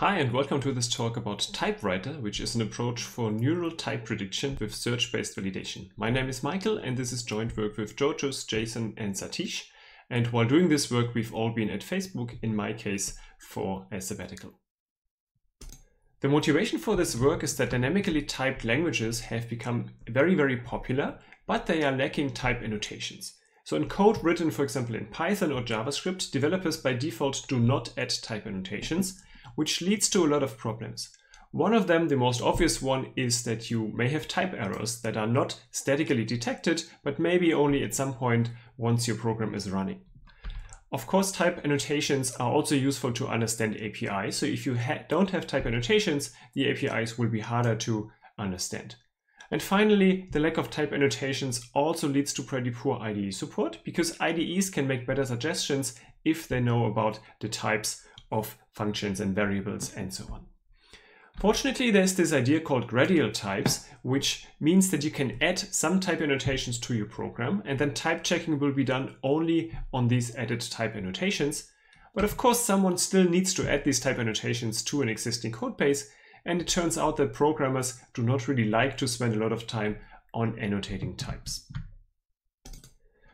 Hi and welcome to this talk about Typewriter, which is an approach for neural type prediction with search-based validation. My name is Michael and this is joint work with Georgios, Jason and Satish. And while doing this work, we've all been at Facebook, in my case, for a sabbatical. The motivation for this work is that dynamically typed languages have become very, very popular, but they are lacking type annotations. So in code written, for example, in Python or JavaScript, developers by default do not add type annotations, which leads to a lot of problems. One of them, the most obvious one, is that you may have type errors that are not statically detected, but maybe only at some point once your program is running. Of course, type annotations are also useful to understand APIs. So if you ha don't have type annotations, the APIs will be harder to understand. And finally, the lack of type annotations also leads to pretty poor IDE support because IDEs can make better suggestions if they know about the types of functions and variables and so on. Fortunately, there's this idea called gradual types, which means that you can add some type annotations to your program, and then type checking will be done only on these added type annotations. But of course, someone still needs to add these type annotations to an existing code base, and it turns out that programmers do not really like to spend a lot of time on annotating types.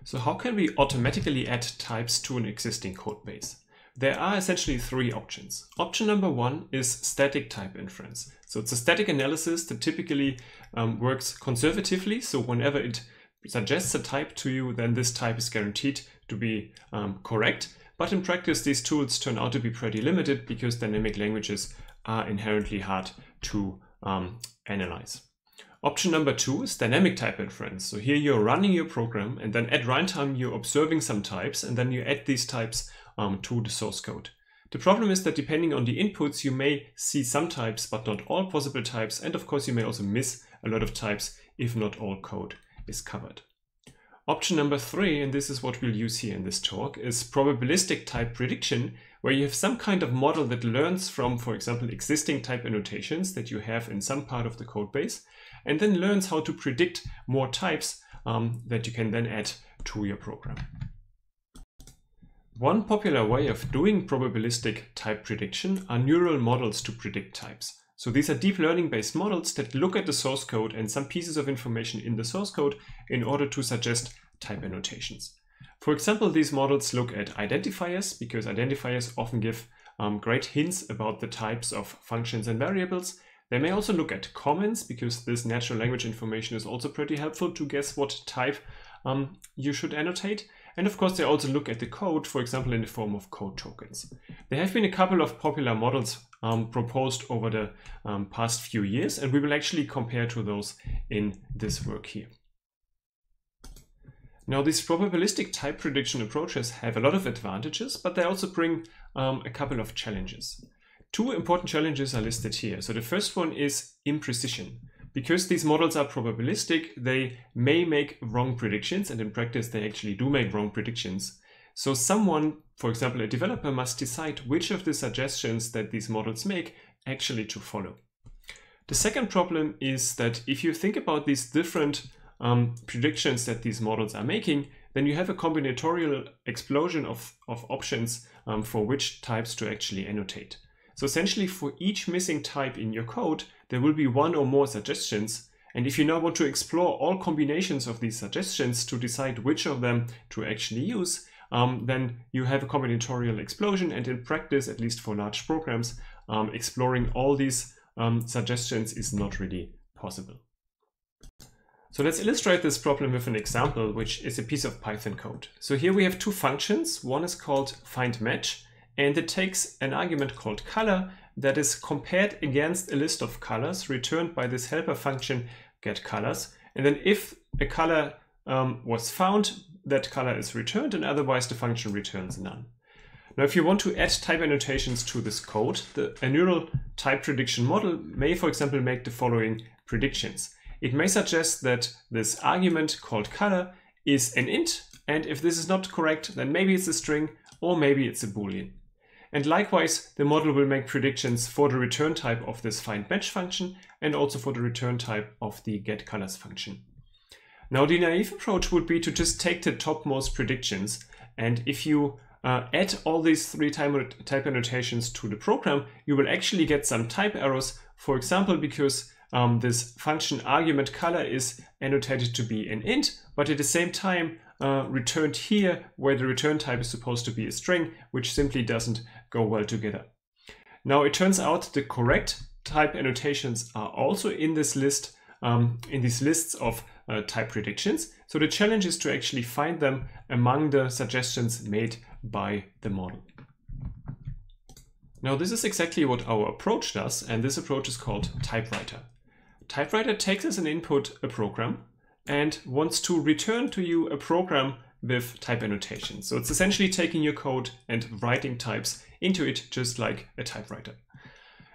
So how can we automatically add types to an existing code base? There are essentially three options. Option number one is static type inference. So it's a static analysis that typically um, works conservatively. So whenever it suggests a type to you, then this type is guaranteed to be um, correct. But in practice, these tools turn out to be pretty limited because dynamic languages are inherently hard to um, analyze. Option number two is dynamic type inference. So here you're running your program and then at runtime you're observing some types and then you add these types um, to the source code. The problem is that depending on the inputs, you may see some types, but not all possible types. And of course, you may also miss a lot of types if not all code is covered. Option number three, and this is what we'll use here in this talk, is probabilistic type prediction, where you have some kind of model that learns from, for example, existing type annotations that you have in some part of the code base, and then learns how to predict more types um, that you can then add to your program. One popular way of doing probabilistic type prediction are neural models to predict types. So these are deep learning based models that look at the source code and some pieces of information in the source code in order to suggest type annotations. For example, these models look at identifiers because identifiers often give um, great hints about the types of functions and variables. They may also look at comments because this natural language information is also pretty helpful to guess what type um, you should annotate. And of course, they also look at the code, for example, in the form of code tokens. There have been a couple of popular models um, proposed over the um, past few years, and we will actually compare to those in this work here. Now, these probabilistic type prediction approaches have a lot of advantages, but they also bring um, a couple of challenges. Two important challenges are listed here. So the first one is imprecision. Because these models are probabilistic, they may make wrong predictions, and in practice, they actually do make wrong predictions. So someone, for example, a developer must decide which of the suggestions that these models make actually to follow. The second problem is that if you think about these different um, predictions that these models are making, then you have a combinatorial explosion of, of options um, for which types to actually annotate. So essentially for each missing type in your code, there will be one or more suggestions. And if you now want to explore all combinations of these suggestions to decide which of them to actually use, um, then you have a combinatorial explosion. And in practice, at least for large programs, um, exploring all these um, suggestions is not really possible. So let's illustrate this problem with an example, which is a piece of Python code. So here we have two functions. One is called find match, and it takes an argument called color that is compared against a list of colors returned by this helper function getColors. And then if a color um, was found, that color is returned and otherwise the function returns none. Now, if you want to add type annotations to this code, the, a neural type prediction model may, for example, make the following predictions. It may suggest that this argument called color is an int, and if this is not correct, then maybe it's a string or maybe it's a boolean. And likewise, the model will make predictions for the return type of this find match function and also for the return type of the get colors function. Now the naive approach would be to just take the topmost predictions and if you uh, add all these three type, type annotations to the program, you will actually get some type errors. For example, because um, this function argument color is annotated to be an int, but at the same time uh, returned here where the return type is supposed to be a string, which simply doesn't go well together. Now it turns out the correct type annotations are also in this list, um, in these lists of uh, type predictions. So the challenge is to actually find them among the suggestions made by the model. Now this is exactly what our approach does, and this approach is called typewriter. Typewriter takes as an input a program and wants to return to you a program with type annotation. So it's essentially taking your code and writing types into it just like a typewriter.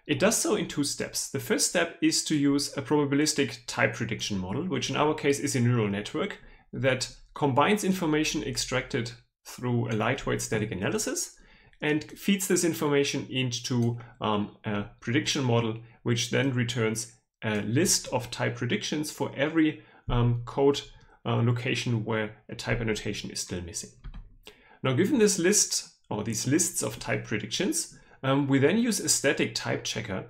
It does so in two steps. The first step is to use a probabilistic type prediction model, which in our case is a neural network that combines information extracted through a lightweight static analysis and feeds this information into um, a prediction model, which then returns a list of type predictions for every um, code uh, location where a type annotation is still missing. Now, given this list or these lists of type predictions, um, we then use a static type checker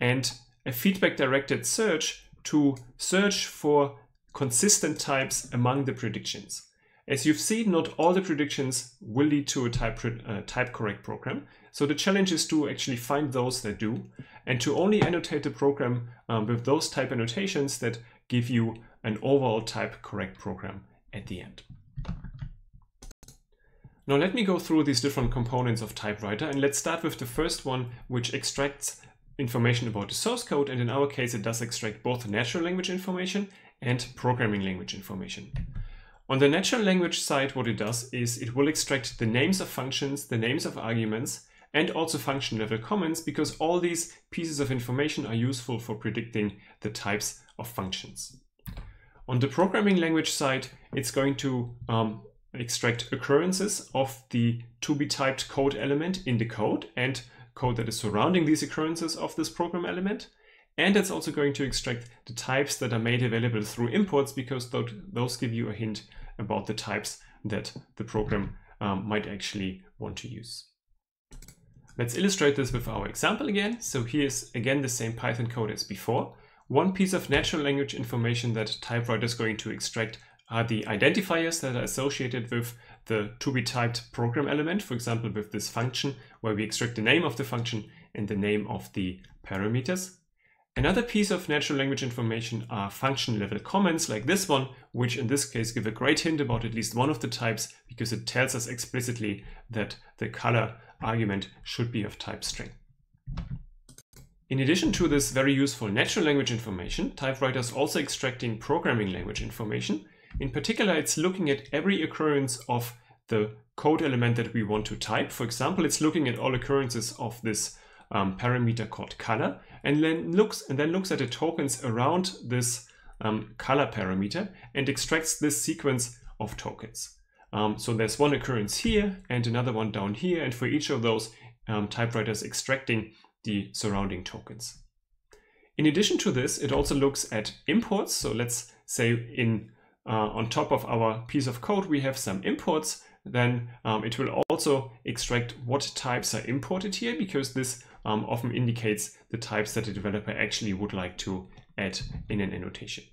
and a feedback directed search to search for consistent types among the predictions. As you've seen, not all the predictions will lead to a type, uh, type correct program. So the challenge is to actually find those that do and to only annotate the program um, with those type annotations that give you an overall type correct program at the end. Now let me go through these different components of typewriter and let's start with the first one which extracts information about the source code and in our case it does extract both natural language information and programming language information. On the natural language side what it does is it will extract the names of functions, the names of arguments and also function level comments because all these pieces of information are useful for predicting the types of functions. On the programming language side, it's going to um, extract occurrences of the to be typed code element in the code and code that is surrounding these occurrences of this program element. And it's also going to extract the types that are made available through imports because those give you a hint about the types that the program um, might actually want to use. Let's illustrate this with our example again. So here's again the same Python code as before. One piece of natural language information that typewriter is going to extract are the identifiers that are associated with the to be typed program element, for example, with this function where we extract the name of the function and the name of the parameters. Another piece of natural language information are function level comments like this one, which in this case give a great hint about at least one of the types because it tells us explicitly that the color argument should be of type string. In addition to this very useful natural language information, typewriter is also extracting programming language information. In particular, it's looking at every occurrence of the code element that we want to type. For example, it's looking at all occurrences of this um, parameter called color and then looks and then looks at the tokens around this um, color parameter and extracts this sequence of tokens. Um, so there's one occurrence here and another one down here, and for each of those, um, typewriter is extracting the surrounding tokens. In addition to this, it also looks at imports. So let's say in uh, on top of our piece of code, we have some imports. Then um, it will also extract what types are imported here because this um, often indicates the types that the developer actually would like to add in an annotation.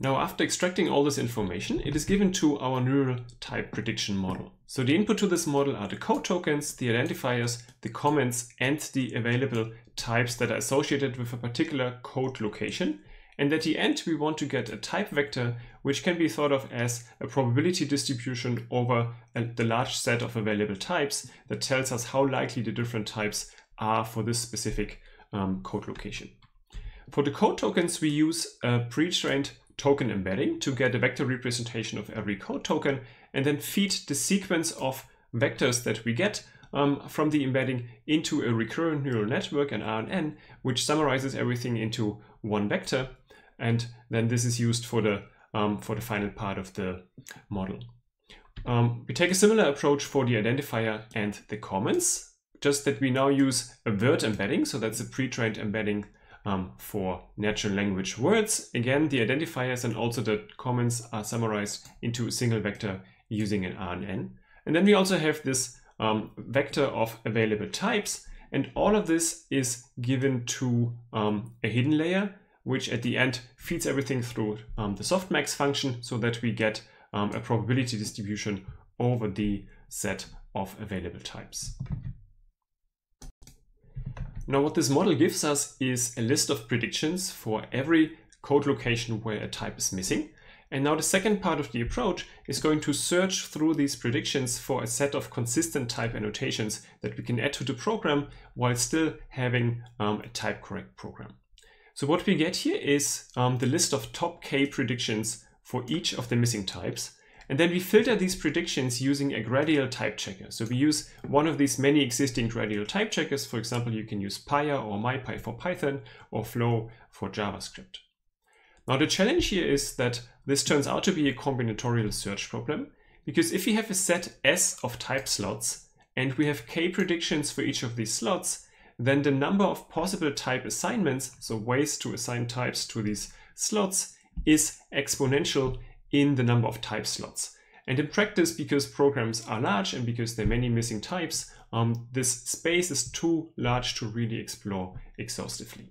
Now, after extracting all this information, it is given to our neural type prediction model. So the input to this model are the code tokens, the identifiers, the comments, and the available types that are associated with a particular code location. And at the end, we want to get a type vector, which can be thought of as a probability distribution over the large set of available types that tells us how likely the different types are for this specific um, code location. For the code tokens, we use a pre-trained token embedding to get a vector representation of every code token and then feed the sequence of vectors that we get um, from the embedding into a recurrent neural network, an RNN, which summarizes everything into one vector and then this is used for the um, for the final part of the model. Um, we take a similar approach for the identifier and the comments, just that we now use a word embedding, so that's a pre-trained embedding um, for natural language words. Again, the identifiers and also the comments are summarized into a single vector using an RNN. And then we also have this um, vector of available types. And all of this is given to um, a hidden layer, which at the end feeds everything through um, the softmax function so that we get um, a probability distribution over the set of available types. Now what this model gives us is a list of predictions for every code location where a type is missing. And now the second part of the approach is going to search through these predictions for a set of consistent type annotations that we can add to the program while still having um, a type correct program. So what we get here is um, the list of top k predictions for each of the missing types. And then we filter these predictions using a gradual type checker. So we use one of these many existing gradual type checkers. For example, you can use Pyre or MyPy for Python or Flow for JavaScript. Now the challenge here is that this turns out to be a combinatorial search problem because if we have a set S of type slots and we have k predictions for each of these slots, then the number of possible type assignments, so ways to assign types to these slots, is exponential in the number of type slots. And in practice, because programs are large and because there are many missing types, um, this space is too large to really explore exhaustively.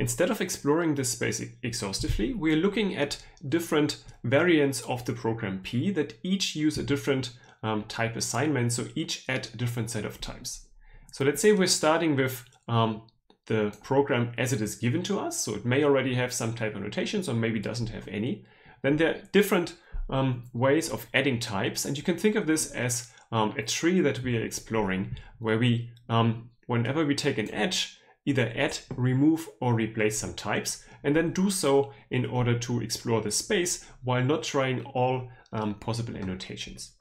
Instead of exploring this space exhaustively, we're looking at different variants of the program P that each use a different um, type assignment, so each add a different set of types. So let's say we're starting with um, the program as it is given to us, so it may already have some type annotations or maybe doesn't have any. Then there are different um, ways of adding types, and you can think of this as um, a tree that we are exploring, where we, um, whenever we take an edge, either add, remove, or replace some types, and then do so in order to explore the space while not trying all um, possible annotations.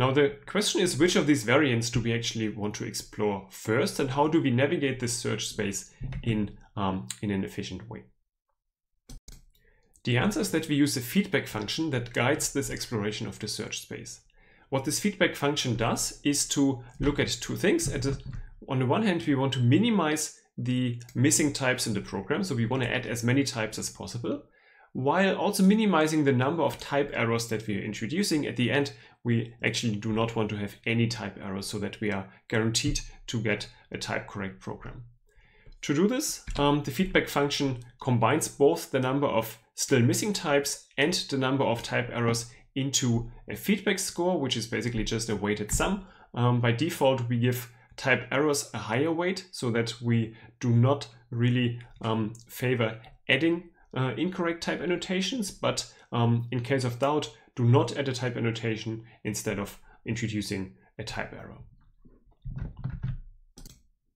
Now the question is which of these variants do we actually want to explore first and how do we navigate this search space in, um, in an efficient way? The answer is that we use a feedback function that guides this exploration of the search space. What this feedback function does is to look at two things. The on the one hand, we want to minimize the missing types in the program. So we want to add as many types as possible, while also minimizing the number of type errors that we are introducing. At the end, we actually do not want to have any type errors so that we are guaranteed to get a type correct program. To do this, um, the feedback function combines both the number of still missing types and the number of type errors into a feedback score, which is basically just a weighted sum. Um, by default, we give type errors a higher weight so that we do not really um, favor adding uh, incorrect type annotations, but um, in case of doubt, do not add a type annotation instead of introducing a type error.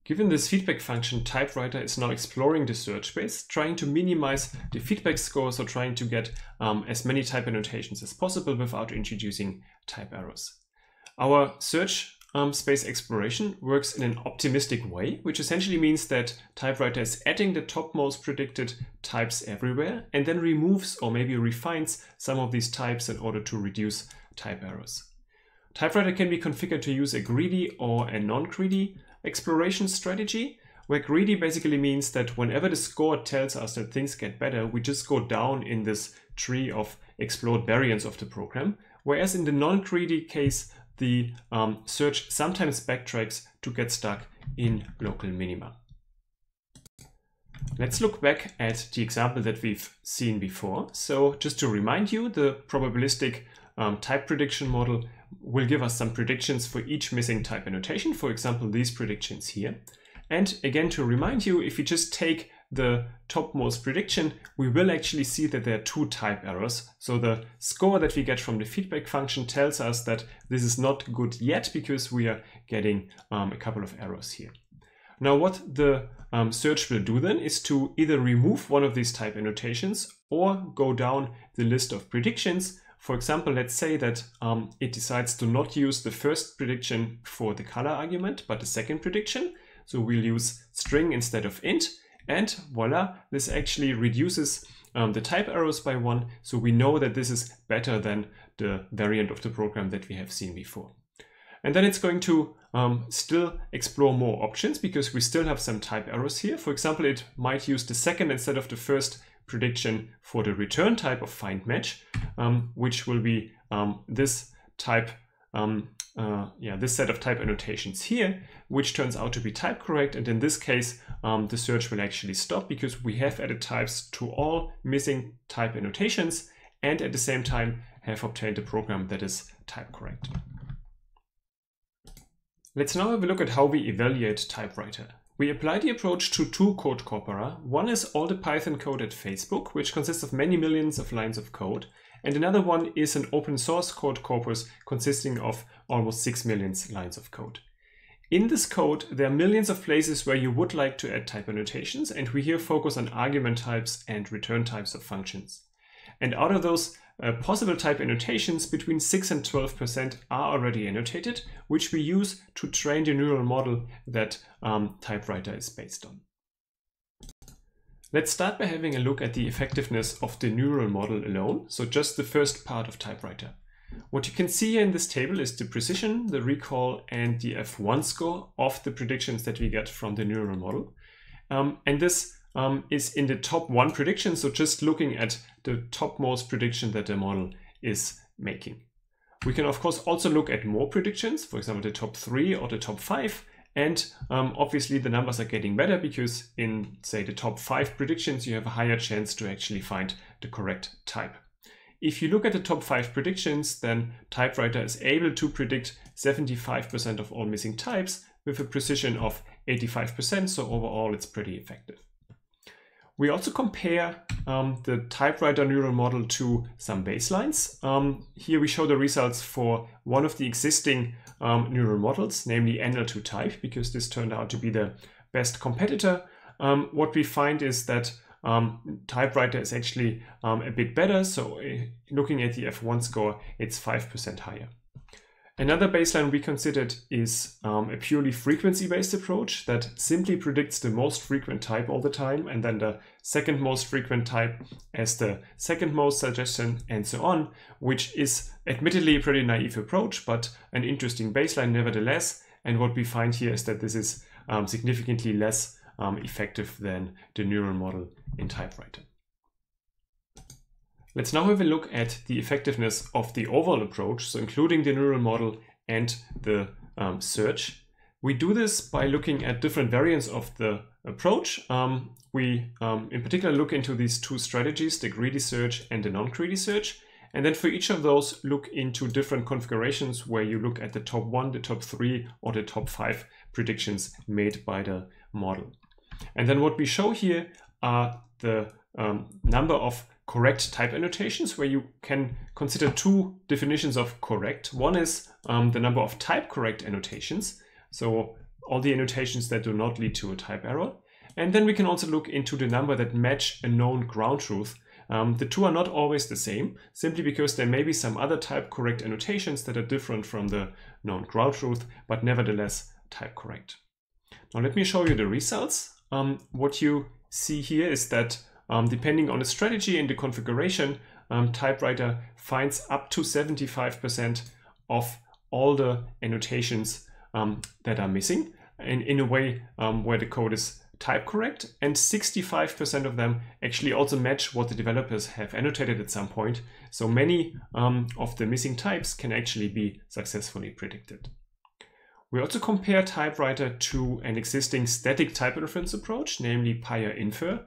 Given this feedback function, TypeWriter is now exploring the search space, trying to minimize the feedback scores or trying to get um, as many type annotations as possible without introducing type errors. Our search um, space exploration works in an optimistic way, which essentially means that TypeWriter is adding the topmost predicted types everywhere and then removes or maybe refines some of these types in order to reduce type errors. TypeWriter can be configured to use a greedy or a non-greedy exploration strategy, where greedy basically means that whenever the score tells us that things get better, we just go down in this tree of explored variants of the program. Whereas in the non-greedy case, the um, search sometimes backtracks to get stuck in local minima. Let's look back at the example that we've seen before. So just to remind you, the probabilistic um, type prediction model will give us some predictions for each missing type annotation, for example, these predictions here. And again, to remind you, if we just take the topmost prediction, we will actually see that there are two type errors. So the score that we get from the feedback function tells us that this is not good yet because we are getting um, a couple of errors here. Now what the um, search will do then is to either remove one of these type annotations or go down the list of predictions. For example, let's say that um, it decides to not use the first prediction for the color argument, but the second prediction. So we'll use string instead of int. And voila, this actually reduces um, the type errors by one. So we know that this is better than the variant of the program that we have seen before. And then it's going to um, still explore more options because we still have some type errors here. For example, it might use the second instead of the first prediction for the return type of find match, um, which will be um, this type um, uh, yeah, this set of type annotations here, which turns out to be type correct. And in this case, um, the search will actually stop because we have added types to all missing type annotations and at the same time have obtained a program that is type correct. Let's now have a look at how we evaluate typewriter. We apply the approach to two code corpora. One is all the Python code at Facebook, which consists of many millions of lines of code. And another one is an open source code corpus consisting of almost 6 million lines of code. In this code, there are millions of places where you would like to add type annotations, and we here focus on argument types and return types of functions. And out of those uh, possible type annotations, between 6 and 12% are already annotated, which we use to train the neural model that um, typewriter is based on. Let's start by having a look at the effectiveness of the neural model alone, so just the first part of typewriter. What you can see here in this table is the precision, the recall, and the F1 score of the predictions that we get from the neural model. Um, and this um, is in the top one prediction, so just looking at the topmost prediction that the model is making. We can of course also look at more predictions, for example the top three or the top five, and um, obviously the numbers are getting better because in say the top five predictions, you have a higher chance to actually find the correct type. If you look at the top five predictions, then typewriter is able to predict 75% of all missing types with a precision of 85%. So overall, it's pretty effective. We also compare um, the typewriter neural model to some baselines. Um, here we show the results for one of the existing um, neural models, namely NL2Type, because this turned out to be the best competitor. Um, what we find is that um, typewriter is actually um, a bit better. So uh, looking at the F1 score, it's 5% higher. Another baseline we considered is um, a purely frequency-based approach that simply predicts the most frequent type all the time and then the second most frequent type as the second most suggestion and so on, which is admittedly a pretty naive approach, but an interesting baseline nevertheless. And what we find here is that this is um, significantly less um, effective than the neural model in typewriter. Let's now have a look at the effectiveness of the overall approach, so including the neural model and the um, search. We do this by looking at different variants of the approach. Um, we um, in particular look into these two strategies, the greedy search and the non-greedy search. And then for each of those, look into different configurations where you look at the top one, the top three, or the top five predictions made by the model. And then what we show here are the um, number of correct type annotations where you can consider two definitions of correct. One is um, the number of type correct annotations. So all the annotations that do not lead to a type error. And then we can also look into the number that match a known ground truth. Um, the two are not always the same, simply because there may be some other type correct annotations that are different from the known ground truth, but nevertheless type correct. Now let me show you the results. Um, what you see here is that um, depending on the strategy and the configuration, um, typewriter finds up to 75% of all the annotations um, that are missing and in a way um, where the code is type correct and 65% of them actually also match what the developers have annotated at some point. So many um, of the missing types can actually be successfully predicted. We also compare typewriter to an existing static type inference approach, namely PyRE-Infer,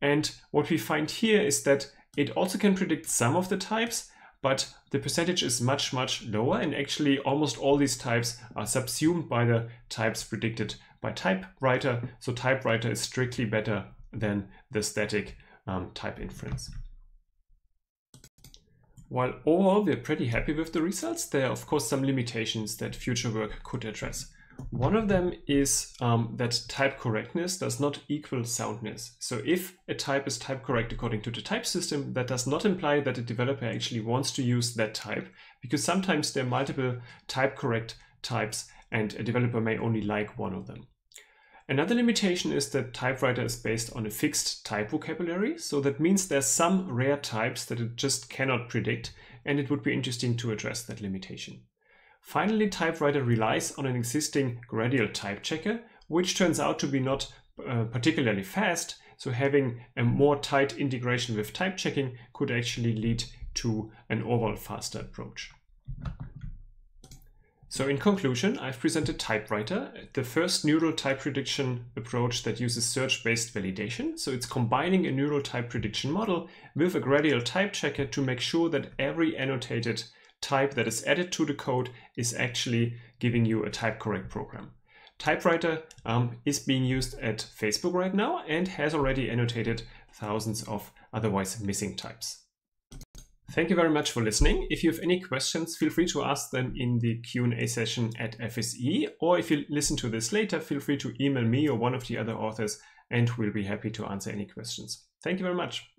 and what we find here is that it also can predict some of the types, but the percentage is much, much lower. And actually almost all these types are subsumed by the types predicted by typewriter. So typewriter is strictly better than the static um, type inference. While overall we're pretty happy with the results, there are of course some limitations that future work could address. One of them is um, that type correctness does not equal soundness. So if a type is type correct according to the type system, that does not imply that a developer actually wants to use that type, because sometimes there are multiple type correct types and a developer may only like one of them. Another limitation is that typewriter is based on a fixed type vocabulary. So that means there's some rare types that it just cannot predict, and it would be interesting to address that limitation. Finally, typewriter relies on an existing gradual type checker, which turns out to be not uh, particularly fast, so having a more tight integration with type checking could actually lead to an overall faster approach. So in conclusion, I've presented Typewriter, the first neural type prediction approach that uses search-based validation. So it's combining a neural type prediction model with a gradual type checker to make sure that every annotated type that is added to the code is actually giving you a type correct program. Typewriter um, is being used at Facebook right now and has already annotated thousands of otherwise missing types. Thank you very much for listening. If you have any questions, feel free to ask them in the Q&A session at FSE, or if you listen to this later, feel free to email me or one of the other authors, and we'll be happy to answer any questions. Thank you very much.